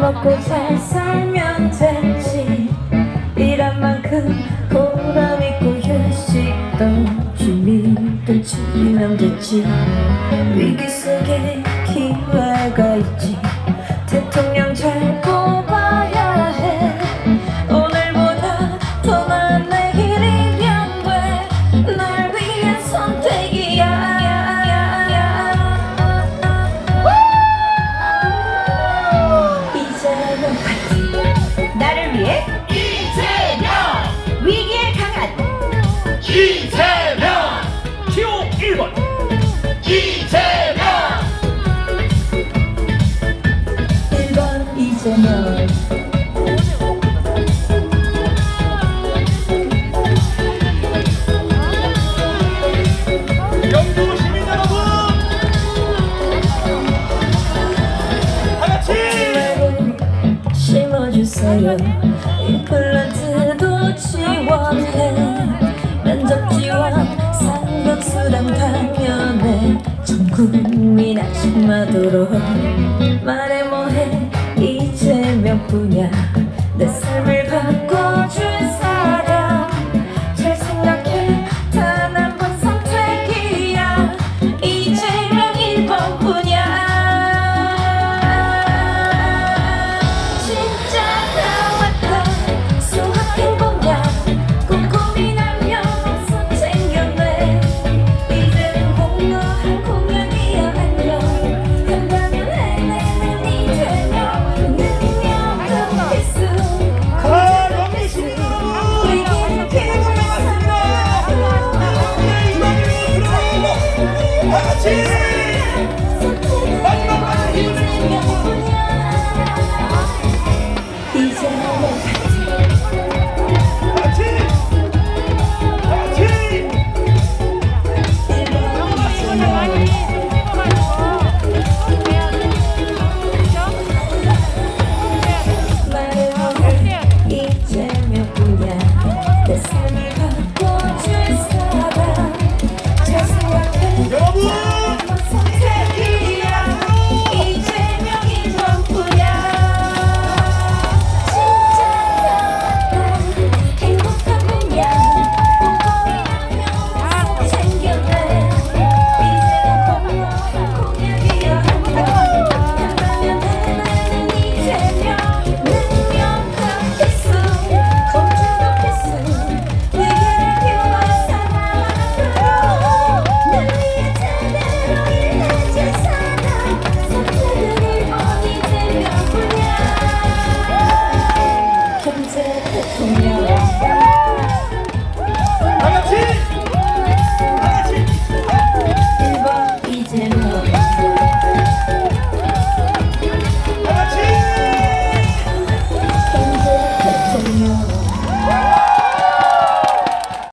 먹고 잘 살면 되지. 일한 만큼 보람 있고 휴식도 취미도 즐기면 되지. 위기 속에 기회가 있지 1번. 이재명 1번 이재명 여러분! 다같이 심 하도록 말해 뭐해. 이재명뿐이야 太要